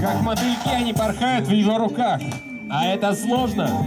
Как модельки они порхают в ее руках. А это сложно.